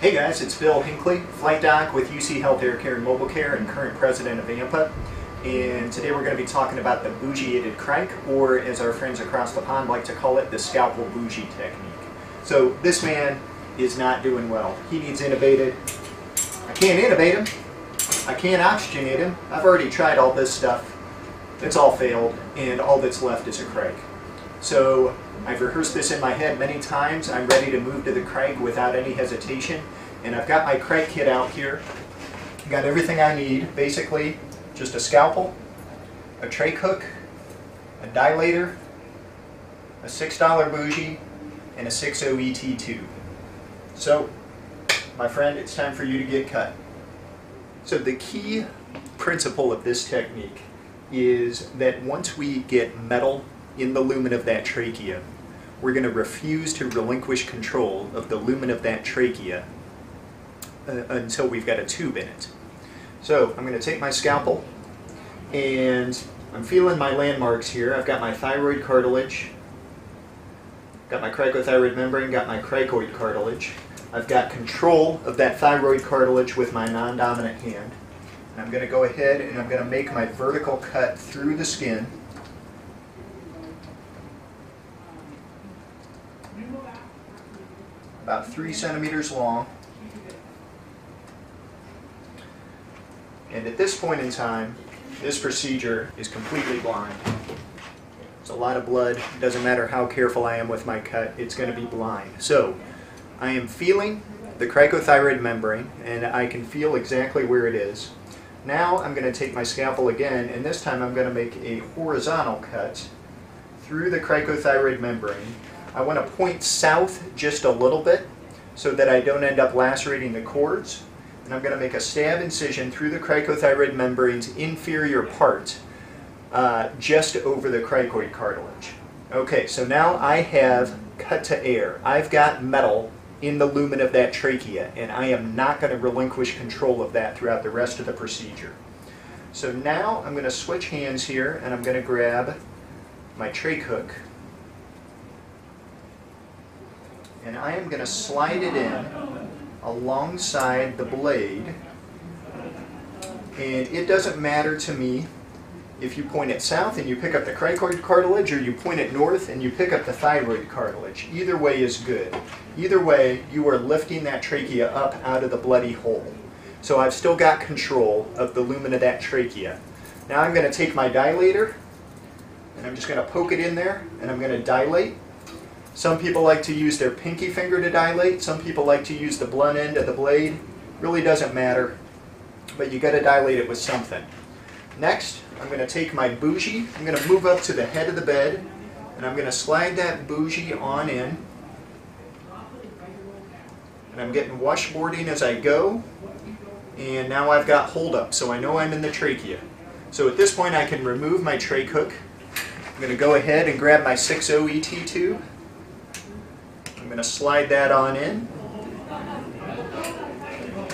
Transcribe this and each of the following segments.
Hey guys, it's Bill Hinckley, flight doc with UC Health Air Care and Mobile Care and current president of AMPA. And today we're going to be talking about the bougie-aided cric, or as our friends across the pond like to call it, the scalpel bougie technique. So this man is not doing well. He needs intubated. I can't intubate him. I can't oxygenate him. I've already tried all this stuff. It's all failed, and all that's left is a cric. So I've rehearsed this in my head many times. I'm ready to move to the cric without any hesitation. And I've got my cric kit out here. Got everything I need, basically just a scalpel, a trach hook, a dilator, a $6 bougie, and a 6.0 ET tube. So, my friend, it's time for you to get cut. So the key principle of this technique is that once we get metal in the lumen of that trachea, we're going to refuse to relinquish control of the lumen of that trachea uh, until we've got a tube in it. So I'm going to take my scalpel and I'm feeling my landmarks here. I've got my thyroid cartilage, got my cricothyroid membrane, got my cricoid cartilage. I've got control of that thyroid cartilage with my non-dominant hand. And I'm going to go ahead and I'm going to make my vertical cut through the skin. About three centimeters long. And at this point in time, this procedure is completely blind. It's a lot of blood. It doesn't matter how careful I am with my cut, it's going to be blind. So, I am feeling the cricothyroid membrane, and I can feel exactly where it is. Now I'm going to take my scalpel again, and this time I'm going to make a horizontal cut through the cricothyroid membrane. I want to point south just a little bit so that I don't end up lacerating the cords. And I'm going to make a stab incision through the cricothyroid membrane's inferior part, uh, just over the cricoid cartilage. Okay, so now I have cut to air. I've got metal in the lumen of that trachea, and I am not going to relinquish control of that throughout the rest of the procedure. So now I'm going to switch hands here, and I'm going to grab my trach hook, and I am going to slide it in alongside the blade, and it doesn't matter to me if you point it south and you pick up the cricoid cartilage, or you point it north and you pick up the thyroid cartilage. Either way is good. Either way, you are lifting that trachea up out of the bloody hole. So I've still got control of the lumen of that trachea. Now I'm going to take my dilator, and I'm just going to poke it in there, and I'm going to dilate. Some people like to use their pinky finger to dilate. Some people like to use the blunt end of the blade. Really doesn't matter, but you got to dilate it with something. Next, I'm going to take my bougie, I'm going to move up to the head of the bed, and I'm going to slide that bougie on in. And I'm getting washboarding as I go, and now I've got hold up, so I know I'm in the trachea. So at this point I can remove my trach hook. I'm going to go ahead and grab my 6.0 ET tube. I'm going to slide that on in.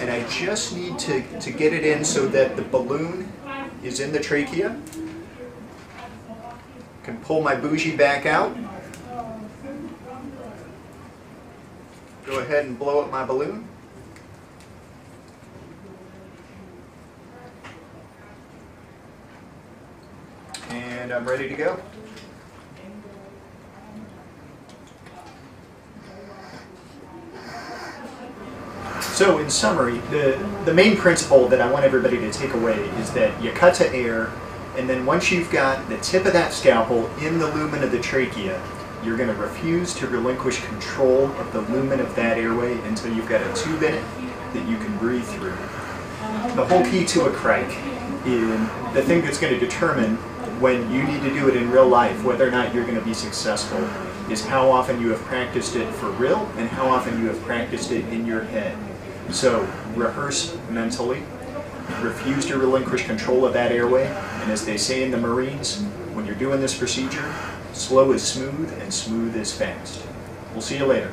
And I just need to, to get it in so that the balloon is in the trachea. Can pull my bougie back out. Go ahead and blow up my balloon. And I'm ready to go. So in summary, the, the main principle that I want everybody to take away is that you cut to air, and then once you've got the tip of that scalpel in the lumen of the trachea, you're going to refuse to relinquish control of the lumen of that airway until you've got a tube in it that you can breathe through. The whole key to a cric, in the thing that's going to determine when you need to do it in real life, whether or not you're going to be successful, is how often you have practiced it for real and how often you have practiced it in your head. So rehearse mentally, refuse to relinquish control of that airway, and as they say in the Marines, when you're doing this procedure, slow is smooth and smooth is fast. We'll see you later.